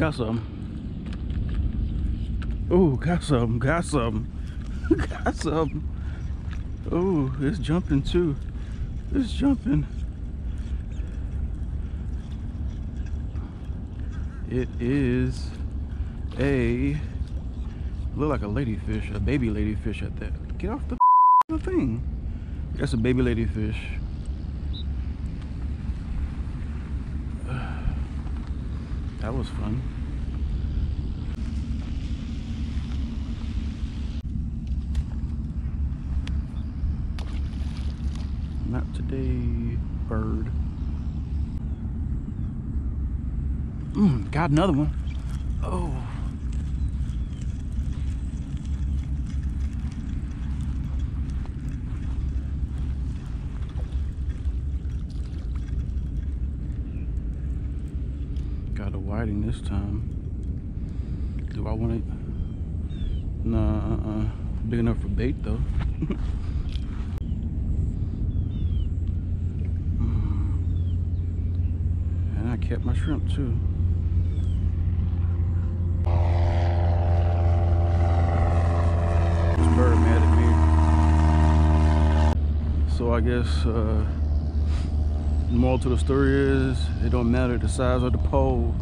got some. Oh, got some, got some, got some. Oh, it's jumping too. It's jumping. It is a look like a ladyfish, a baby ladyfish at that. Get off the thing. That's a baby ladyfish. That was fun. Not today, bird. Mm, got another one. Oh. Got a whiting this time. Do I want it? Nah, uh-uh. Big enough for bait though. and I kept my shrimp too. This bird mad at me. So I guess uh, moral to the story is it don't matter the size of the pole.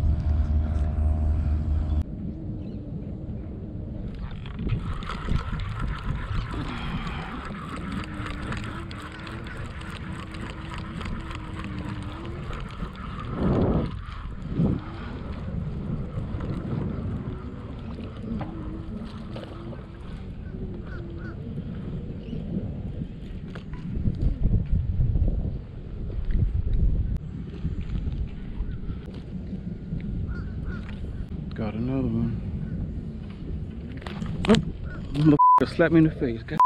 Got another one. Oh, slapped me in the face. God.